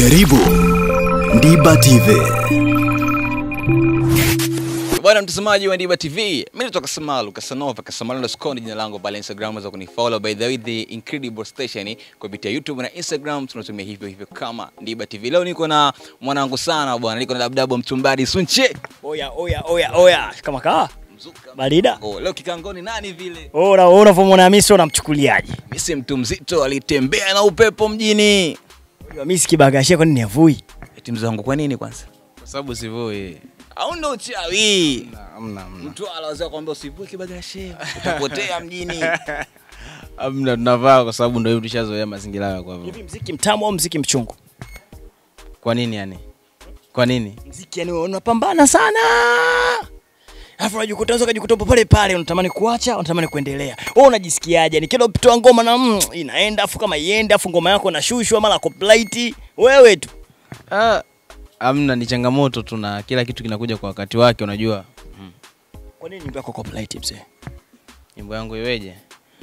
Karibu Ndiba TV. Bwana mtazamaji wa Ndiba TV, mimi natoka Samalu Kasanova underscore ni jina langu pale Instagram, za kunifollow by the way the incredible station kupitia YouTube na Instagram tunatumia hivyo hivyo kama Ndiba TV. Leo niko na mwanangu sana bwana, niko na Dabdabo Mtumbadi Sunche Oya, oya, oya, oya. Kama kaa Mzuka. barida. Oh, leo kikangoni nani vile? Ona unavyomwona Hamisi unamchukuliaje? Mimi si mtu mzito alitembea na upepo mjini. Unajua sikibagashia kibagashia kwani ni avui? Eti mzee wangu kwa nini kwanza? kwa sababu sivui. Au ndo uchawi? Hamna, hamna. Mtu alaweza kwambia usivui kibagashe, utapotea mjini. Hamna, tunavaa kwa sababu ndio tulishazoea tushazoea mazingira hayo kwa hivyo. Hivi mziki mtamu au mziki mchungu? Kwa nini yani? Kwa nini? Mziki yani unapambana sana. Alafu unajikuta unaweza kujikuta pale pale unatamani kuacha, unatamani kuendelea. Wewe unajisikiaje? Ni kila upitoa ngoma na mm, inaenda afu kama iende afu ngoma yako inashushwa mara copyright. Wewe tu. Ah, amna, ni changamoto tu na kila kitu kinakuja kwa wakati wake, unajua. Kwa nini nyimbo yako copyright mzee? Nyimbo yangu iweje?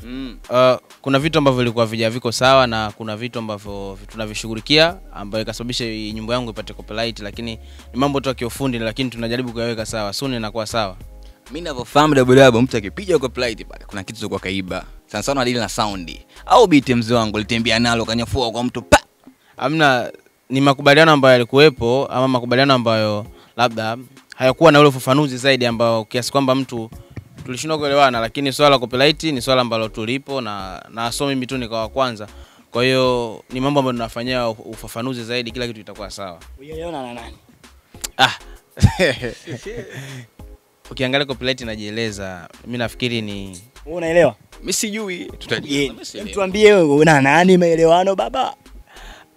Mm. Uh, kuna vitu ambavyo vilikuwa vija viko sawa na kuna vitu ambavyo tunavishughulikia ambayo ikasababisha nyumba nyimbo yangu ipate copyright, lakini ni mambo tu ya kiufundi, lakini tunajaribu kuyaweka sawa, soon inakuwa sawa. Mimi ninavyofahamu Dabodabo, mtu akipiga copyright pale kuna kitu kwa kaiba. Sana sana adili na sound. Au beat mzee wangu litembea nalo kanyafua kwa mtu pa. Amna, ni makubaliano ambayo yalikuwepo ama makubaliano ambayo labda hayakuwa na ule ufafanuzi zaidi ambao kiasi kwamba mtu tulishindwa kuelewana, lakini swala la copyright ni swala ambalo tulipo na na so mimi tu nikawa kwanza. Kwa hiyo ni mambo ambayo tunafanyia ufafanuzi zaidi, kila kitu itakuwa sawa. Unaelewana na nani? Ah. Ukiangalia copyright inajieleza, mimi nafikiri ni Wewe unaelewa? Mimi sijui. Tutajua. Tuambie wewe na nani maelewano baba?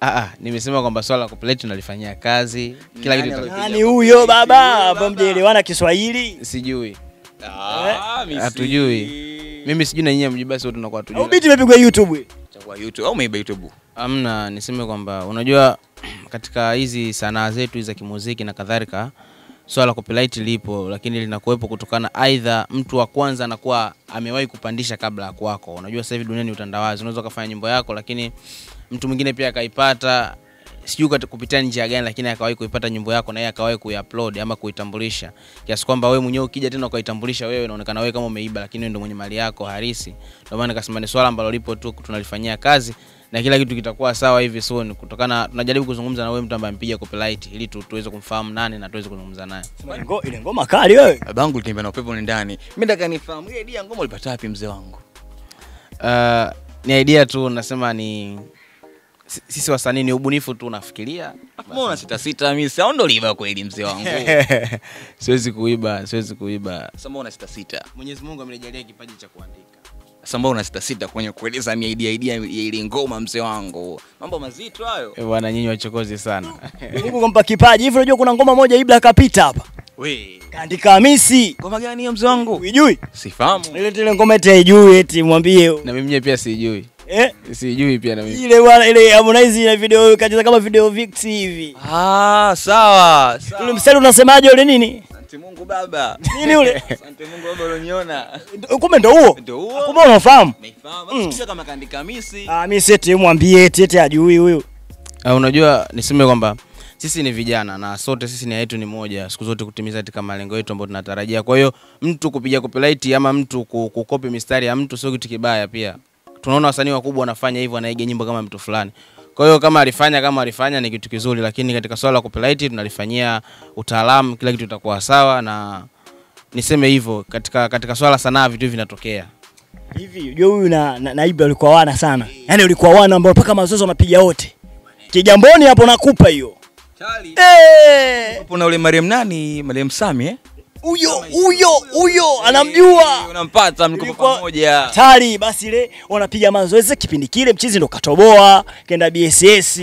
ah, ah, nimesema kwamba swala la copyright tunalifanyia kazi, kila kitu Nani huyo baba? Hapo mjaelewana Kiswahili? sijui. Ah, mimi Hatujui. Mimi sijui na nyinyi mjui, basi wote tunakuwa tujui. imepigwa YouTube? Chagua YouTube au meiba YouTube. Amna, niseme kwamba unajua katika hizi sanaa zetu za kimuziki na kadhalika, swala la copyright lipo, lakini linakuwepo kutokana aidha mtu wa kwanza anakuwa amewahi kupandisha kabla ya kwako. Unajua sasa hivi dunia ni utandawazi, unaweza ukafanya nyimbo yako, lakini mtu mwingine pia akaipata sijui kupitia njia gani, lakini akawahi kuipata nyimbo yako na yeye akawahi kuiupload ama kuitambulisha, kiasi kwamba wewe mwenyewe ukija tena ukaitambulisha wewe, inaonekana wewe kama umeiba, lakini wewe ndio mwenye mali yako halisi. Ndio maana nikasema ni swala ambalo lipo tu, tunalifanyia kazi na kila kitu kitakuwa sawa hivi soon, kutokana tunajaribu kuzungumza na wewe mtu ambaye ampiga copyright ili tu, tuweze kumfahamu nani na tuweze kuzungumza naye. Ile ngo- Ile ngoma kali wewe. Babangu litembea na upepo ni ndani. Mimi nataka nifahamu ile idea ngoma ulipata wapi mzee wangu? Uh, ni idea tu, nasema ni sisi wasanii ni ubunifu tu, unafikiria Mbona sita sita mimi si ndo liba kweli mzee wangu. siwezi kuiba, siwezi kuiba. Sasa mbona sita sita? Mwenyezi Mungu amenijalia kipaji cha kuandika. Sasa mbona sita sita kwenye kueleza ni idea idea ya ile ngoma mzee wangu. Mambo mazito hayo. Eh, Bwana nyinyi wachokozi sana. Mungu kumpa kipaji. Hivi unajua kuna ngoma moja Ibra kapita hapa. We. Kaandika Hamisi. Ngoma gani hiyo mzee wangu? unijui Sifahamu. Ile ile ngoma eti haijui eti mwambie. na mimi pia sijui. Eh? Sijui pia na mimi. Ile bwana ile Harmonize na video kacheza kama video vix hivi. Ah, sawa. Ule Sawa. mstari unasemaje ule nini? Asante Mungu baba. Nini ule? Asante Mungu baba ulioniona. Kumbe ndo huo. Ndio huo. Kumbe unafahamu? Naifahamu. Sikia kama kaandika misi. Ah, mimi seti mwambie eti eti ajui huyu. Ah, unajua niseme kwamba sisi ni vijana na sote sisi nia yetu ni moja, siku zote kutimiza katika malengo yetu ambayo tunatarajia. Kwa hiyo mtu kupiga copyright ama mtu kukopi mistari ya mtu sio kitu kibaya pia. Tunaona wasanii wakubwa wanafanya hivyo, wanaiga nyimbo kama mtu fulani. Kwa hiyo kama alifanya kama alifanya ni kitu kizuri, lakini katika swala la copyright tunalifanyia utaalamu, kila kitu itakuwa sawa, na niseme hivyo katika katika swala la sanaa vitu hivi vinatokea. Hivi unajua huyu na, na, na Ibra walikuwa wana sana. Yaani walikuwa wana ambao mpaka mazoezi wanapiga wote. Kigamboni hapo nakupa hiyo. Chali. Eh! Hapo na ule Mariam nani? Mariam Sami eh? Huyo huyo huyo anamjua. Unampata mko pamoja. Hatari basi ile wanapiga mazoezi kipindi kile mchizi ndo katoboa kenda BSS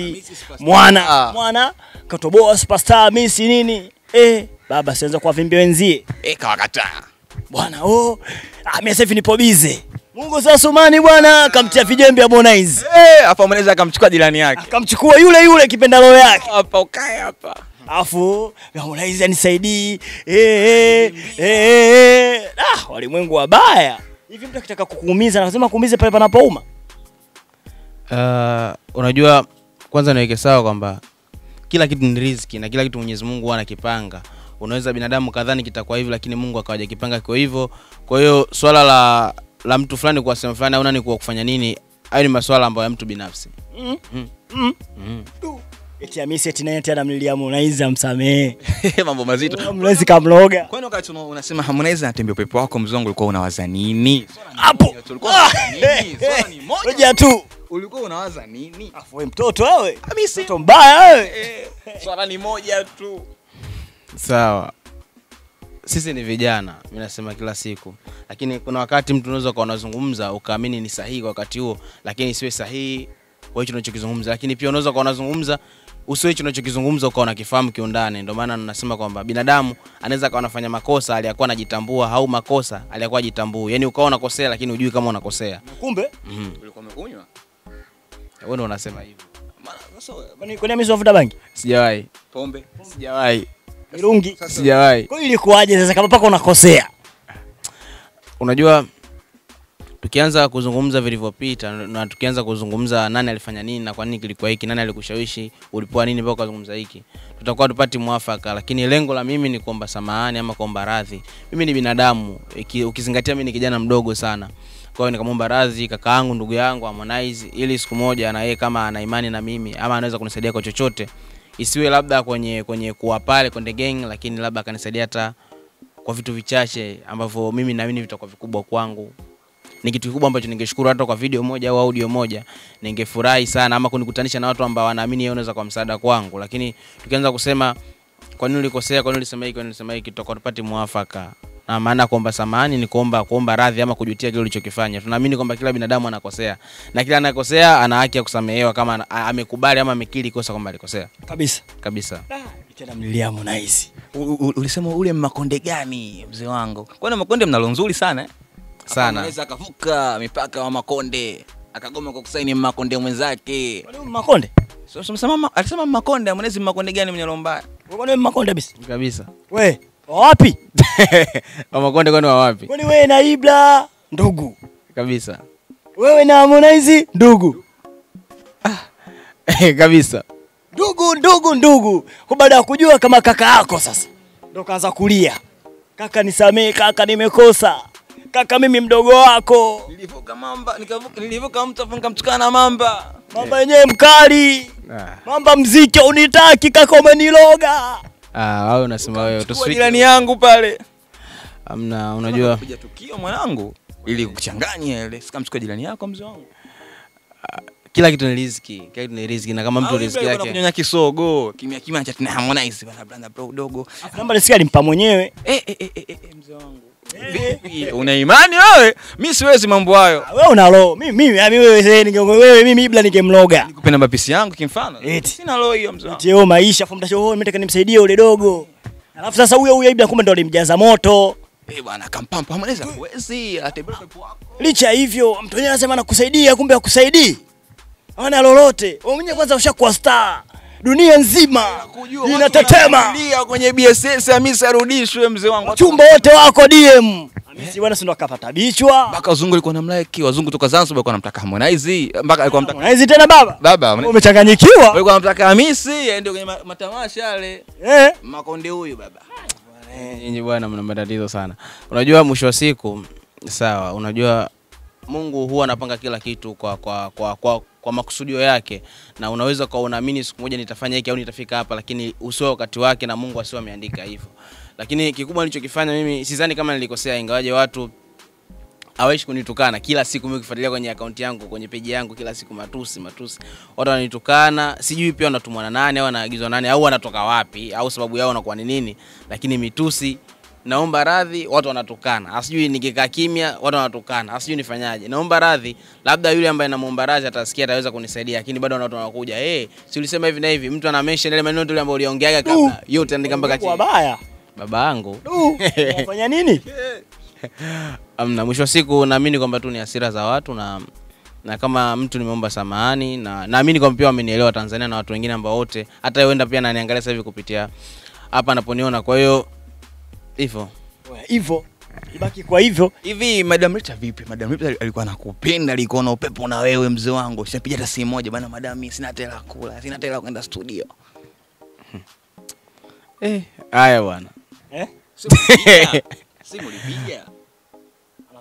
mwana mwana katoboa superstar misi nini eh baba sianza kuwavimbia wenzie Eh, kawakataa. bwana oh ah, mimi sasa hivi nipo bize Mungu sasa Sumani bwana kamtia vijembe Harmonize Eh, hapa Harmonize akamchukua jirani yake. akamchukua yule yule kipendalo yake Hapa ukae hapa. Afu Harmonize anisaidii eh, eh, eh, eh. ah, walimwengu wabaya hivi mtu akitaka kukuumiza anasema kuumize pale panapouma Uh, unajua kwanza niweke sawa kwamba kila kitu ni riziki na kila kitu Mwenyezi Mungu huwa anakipanga. Unaweza binadamu kadhani kitakuwa hivi, lakini Mungu akawaja kipanga kwa hivyo. Kwa hiyo swala la la mtu fulani kwa sehemu fulani au nani kwa kufanya nini, hayo ni maswala ambayo ya mtu binafsi. Mm. Mm. Mm. Mm. Eti Hamisi eti naye tena mlilia Harmonize amsamehe. mambo mazito Harmonize kamloga. kwani wakati unasema Harmonize anatembea upepo wako mzungu ulikuwa unawaza nini Hapo. Ngoja tu. ulikuwa unawaza nini Afu wewe mtoto wewe. Hamisi Mtoto mbaya wewe. Eh, swala ni moja tu Sawa, sisi ni vijana, mimi nasema kila siku, lakini kuna wakati mtu unaweza kwa unazungumza ukaamini ni sahihi kwa wakati huo, lakini siwe sahihi kwa hicho unachokizungumza. Lakini pia unaweza kuwa unazungumza usiwe hicho unachokizungumza ukawa unakifahamu kiundani. Ndio maana nasema kwamba binadamu anaweza akawa anafanya makosa aliyakuwa anajitambua au makosa aliyakuwa ajitambui, yani ukawa unakosea lakini ujui kama unakosea. Kumbe mm -hmm. ulikuwa umekunywa Wewe ndio unasema hivyo. Maana sasa kwani kwani Hamisi wavuta bangi? Sijawahi, pombe sijawahi, Mirungi. sijawahi. Kwa hiyo ilikuwaje sasa kama paka unakosea? unajua tukianza kuzungumza vilivyopita na tukianza kuzungumza nani alifanya nini na kwa nini kilikuwa hiki nani alikushawishi ulipoa nini mpaka ukazungumza hiki tutakuwa tupati mwafaka. Lakini lengo la mimi ni kuomba samahani ama kuomba radhi. Mimi ni binadamu ukizingatia mimi ni kijana mdogo sana. Kwa hiyo nikamwomba radhi kaka yangu ndugu yangu Harmonize ili siku moja na yeye kama ana imani na mimi ama anaweza kunisaidia kwa chochote. Isiwe labda kwenye kwenye kuwa pale kwenye gang lakini labda akanisaidia hata kwa vitu vichache ambavyo mimi naamini vitakuwa vikubwa kwangu ni kitu kikubwa ambacho ningeshukuru hata kwa video moja au audio moja ningefurahi sana ama kunikutanisha na watu ambao wanaamini yeye unaweza kwa msaada kwangu. Lakini tukianza kusema kwa nini ulikosea kwa nini ulisema hiki kwa nini ulisema hiki tutakuwa tupati mwafaka. Na maana kuomba samahani ni kuomba kuomba radhi ama kujutia kile ulichokifanya. Tunaamini kwamba kila binadamu anakosea. Na kila anakosea ana haki ya kusamehewa kama amekubali ama amekiri kosa kwamba alikosea. Kabisa. kabisa. Tena mlilia Harmonize. Ulisema ule makonde gani mzee wangu? Kwani makonde mnalo nzuri sana eh? Sana. anaweza akavuka mipaka wa makonde akagoma kwa kusaini makonde mwenzake Makonde? So, so, alisema makonde mwenezi makonde gani mwenye roho wewe Makonde kabisa? kabisa We, wa Makonde kwani wa wapi Kwani wewe na Ibra ndugu? kabisa Wewe na Harmonize ndugu? kabisa Ndugu ndugu ndugu. Kwa baada ya kujua kama kaka yako sasa ndo kaanza kulia. Kaka nisamee kaka nimekosa. Kaka mimi mdogo wako. nilivuka mamba nikavuka nilivuka mtu afu nikamtukana na mamba Mamba yenyewe yeah. mkali. ah. Mamba mziki unitaki kaka umeniloga. Ah, wewe unasema wewe Chukua jirani yangu pale Amna, unajua kuja tukio mwanangu ili kuchanganya ile sikamchukua jirani yako mzee wangu kila kitu ni riziki, kila kitu ni riziki na kama mtu riziki yake. kunyonya kisogo kimya kimya cha tena Harmonize bana brother bro dogo Namba nisikia alimpa mwenyewe. eh eh eh, eh eh, mzee wangu Vipi? una imani wewe Mimi siwezi mambo hayo Ah, Wewe una roho. Mimi mimi wewe wewe sasa ninge wewe mimi Ibra ningemloga. nikupe namba pisi yangu kimfano sina roho hiyo mzee Eti wewe maisha afu mtasho mimi nataka nimsaidie ule dogo. Alafu sasa huyo huyo Ibra kumbe ndo alimjaza moto. eh bwana kampampa Harmonize huwezi atembea pepo wako Licha hivyo mtu yeye anasema anakusaidia kumbe akusaidii. Hana lolote. Wewe mwenyewe kwanza ushakuwa star. Dunia nzima inatetema. Kwenye BSS Hamisi arudishwe mzee wangu Wachumba wote wako DM. Hamisi bwana si ndo akapata bichwa. mpaka wazungu alikuwa namlike wazungu toka Zanzibar walikuwa wanamtaka Harmonize mpaka alikuwa anamtaka Harmonize tena baba? baba Umechanganyikiwa? walikuwa wanamtaka Hamisi aende kwenye ma- matamasha yale Eh? makonde huyu baba Nyinyi bwana mna matatizo sana. Unajua mwisho wa siku sawa, unajua Mungu huwa anapanga kila kitu kwa kwa kwa kwa, kwa makusudio yake na unaweza kwa unaamini siku moja nitafanya hiki au nitafika hapa lakini usiwe wakati wake na Mungu asio ameandika hivyo. Lakini kikubwa nilichokifanya mimi sidhani kama nilikosea ingawaje watu hawaishi kunitukana kila siku mimi ukifuatilia kwenye akaunti yangu kwenye peji yangu kila siku matusi matusi watu wananitukana sijui pia wanatumwa na nani au wanaagizwa nani au wanatoka wapi au sababu yao wanakuwa ni nini lakini mitusi naomba radhi watu wanatukana. Asijui nikikaa kimya watu wanatukana. Asijui nifanyaje. Naomba radhi labda yule ambaye namuomba radhi atasikia ataweza kunisaidia lakini bado watu wanakuja. Eh si ulisema hivi na hivi mtu ana mention ile maneno yule ambayo uliongeaga kabla yote andika mpaka chini. Wabaya. baba yangu. Unafanya nini? Amna, mwisho wa siku naamini kwamba tu ni hasira za watu na na kama mtu nimeomba samahani na naamini kwamba pia wamenielewa Tanzania na watu wengine ambao wote hata huenda pia ananiangalia sasa hivi kupitia hapa anaponiona. Kwa hiyo hivyo Hivyo. Ibaki kwa hivyo. hivi madam Rita vipi madam Rita alikuwa anakupenda alikuwa na upepo na wewe mzee wangu shapiga hata simu moja bana madam mimi sina tela kula sina tela kwenda studio Eh, haya bwana. Eh? Simu ulipiga.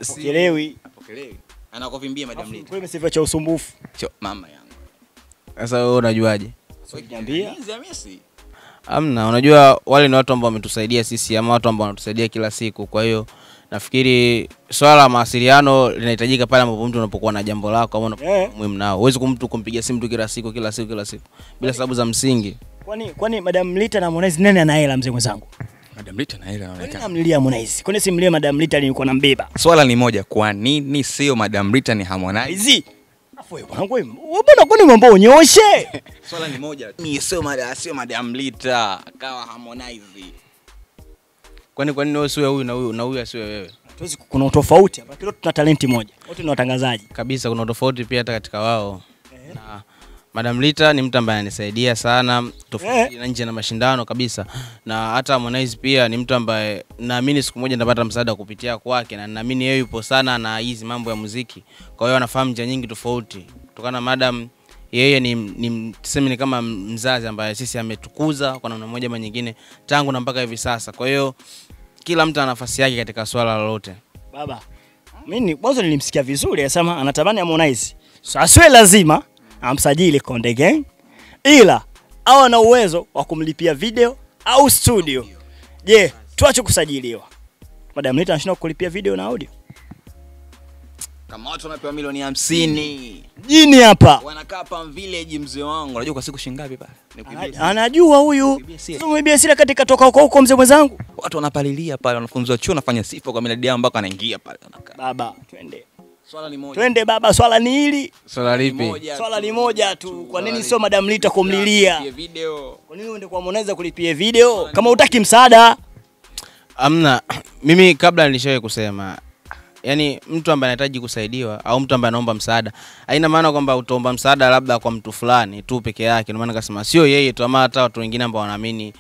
Sielewi. Apokelewi. Anakuvimbia madam Rita kwa message cha usumbufu. Cho mama yangu. Sasa wewe unajuaje? Sio Hizi mimi Messi. Amna, unajua wale ni watu ambao wametusaidia sisi ama watu ambao wanatusaidia kila siku. Kwa hiyo nafikiri swala la mawasiliano linahitajika pale ambapo mtu unapokuwa na jambo lako ama una Eh. muhimu nao. Huwezi kumtu kumpigia simu tu kila siku kila siku kila siku bila sababu za msingi. Kwani kwani Madam Lita na Harmonize nani ana hela mzee mwenzangu? Madam Lita na hela Kwani anaonekana. namlilia Harmonize? Kwani simlilie Madam Lita nilikuwa nambeba? Swala ni moja, kwa nini sio Madam Lita ni Harmonize? Afu bwana mbona kwani mambo unyoshe? Swala ni moja, ni sio mada, sio Madam Rita, kawa Harmonize. Kwani kwani wewe sio huyu na huyu na huyu asiwe wewe? Tuwezi kuna utofauti hapa. Kila tuna talenti moja. Wote ni watangazaji. Kabisa kuna utofauti pia hata katika wao. Na Madam Lita ni mtu ambaye anisaidia sana tofauti na nje na mashindano kabisa, na hata Harmonize pia ni mtu ambaye naamini siku moja nitapata msaada kupitia kwake, na naamini yeye yupo sana na hizi mambo ya muziki, kwa hiyo anafahamu njia nyingi tofauti kutokana madam yeye ni, ni tuseme ni kama mzazi ambaye sisi ametukuza kwa namna moja ama nyingine tangu na mpaka hivi sasa. Kwa hiyo kila mtu ana nafasi yake katika swala lolote. Baba. Mimi mwanzo nilimsikia vizuri asema anatamani Harmonize. So asiwe lazima amsajili Konde Gang ila awa na uwezo wa kumlipia video au studio. Je, tuache kusajiliwa. Madam Nita anashindwa kulipia video na audio. Kama watu wanapewa milioni hamsini Jini hapa. wanakaa Palm Village, mzee wangu, unajua kwa siku shingapi pale? Anajua huyu. mwibia sira kati katoka huko huko mzee mwenzangu. watu wanapalilia pale, wanafunzi wa chuo wanafanya sifa kwa miladi yao mpaka anaingia pale anakaa. Baba, twende. Swala ni moja. Twende baba, swala ni hili. Swala lipi? Swala ni moja tu. Kwa nini sio Madam Lita kumlilia? Kwa nini uende kwa Harmonize kulipia video kama utaki msaada? Amna, mimi kabla nilishawahi kusema yani mtu ambaye anahitaji kusaidiwa au mtu ambaye anaomba msaada haina maana kwamba utaomba msaada labda kwa mtu fulani tu peke yake. Ndio maana nikasema sio yeye tu, ama hata watu wengine ambao wanaamini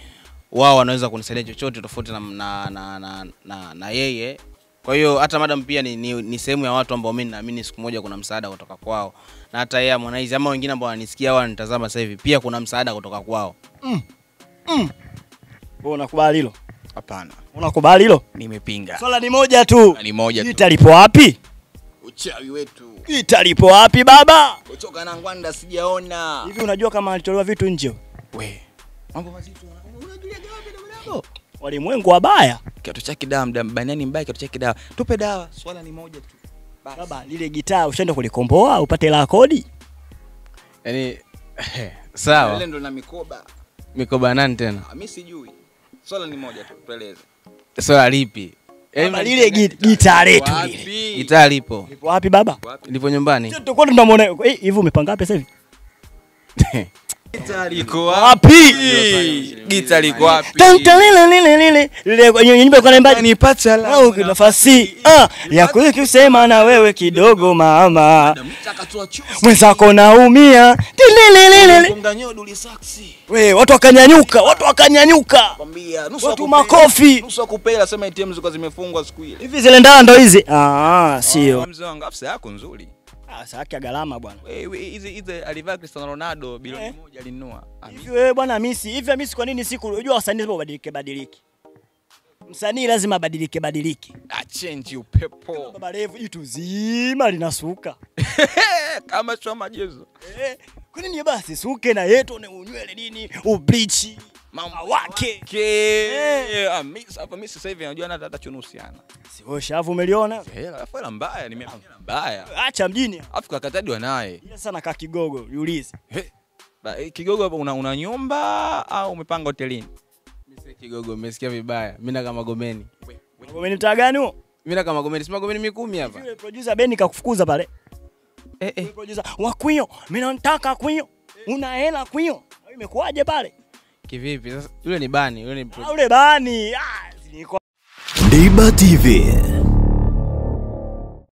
wao wanaweza kunisaidia chochote tofauti na, na, na, na, na, na yeye. Kwa hiyo hata madam pia ni, ni, ni sehemu ya watu ambao mimi naamini siku moja kuna msaada kutoka kwao, na hata yeye Harmonize ama wengine ambao wananisikia au wanitazama sasa hivi pia kuna msaada kutoka kwao. mm. Wewe unakubali hilo? Hapana, Unakubali hilo? nimepinga. Swala ni moja tu. Ni moja tu. Italipo wapi? Uchawi wetu. Italipo wapi baba? Kutoka na ngwanda sijaona. Hivi unajua kama alitolewa vitu nje? We. Mambo mazito. Unajulia jawabu ndugu yangu? Walimwengu wabaya. Kiatu chake dawa, mda baniani mbaya, kiatu chake dawa. Tupe dawa. Swala ni moja tu. Basi. Baba, lile gitaa ushaenda kulikomboa upate la kodi? Yani sawa, Ile ndo na mikoba. mikoba nani tena? Ah, Mimi sijui. Swala ni moja tu, tueleze. Swala lipi? Baba, lile gitaa letu lile. Gitaa lipo, Lipo wapi baba? Lipo nyumbani. Sio Tutakuwa tunamwona Eh, hivi umepanga wapi sasa hivi? Gita liko Wapi? Gita liko wapi? Tanta lile lile lile lile kwenye kwa naimbaji. Nipata la. Nafasi ah, ya kusema na wewe kidogo mama. Mwenzako naumia. We, watu wakanyanyuka, watu wakanyanyuka. Watu wa makofi. Nusu wa sema ATM zilikuwa zimefungwa siku ile. Hivi zile ndala ndo hizi? Ah, sio. Mzee wangu afsa yako nzuri. Ah, yake gharama bwana. Wewe hizi hizi alivaa Cristiano Ronaldo bilioni Eh. moja alinunua. Hivi wewe bwana Hamisi, hivi Hamisi kwa nini siku unajua wasanii lazima badilike badilike. Msanii lazima badilike badilike. A change upepo. Baba Levo jitu zima linasuka. Kama choma jezo. Eh, kwa nini basi suke na yetu unywele nini? Ubleach. Mama wake. Ke. Ah, mimi hapa mimi sasa hivi najua hata hata chunusi ana. Si wewe shavu umeliona? Hela, alafu hela mbaya, ni mbaya. Acha mjini. Afu kakatadiwa naye. Ila sana kaka kigogo, niulize eh, Kigogo hapo una, una nyumba au umepanga hotelini? Mimi Kigogo, umesikia vibaya. Mimi na kama Gomeni. Gomeni mtaa gani huo? Mimi na kama Gomeni, sima Gomeni mikumi hapa. Yule producer Beni kakufukuza pale. Eh eh. Producer, wa kwio, mimi nataka kwio. Una hela kwio. Imekuaje pale? Kivipi? Sasa yule ni bani, yule ni Ah, bani. Ah, Diba TV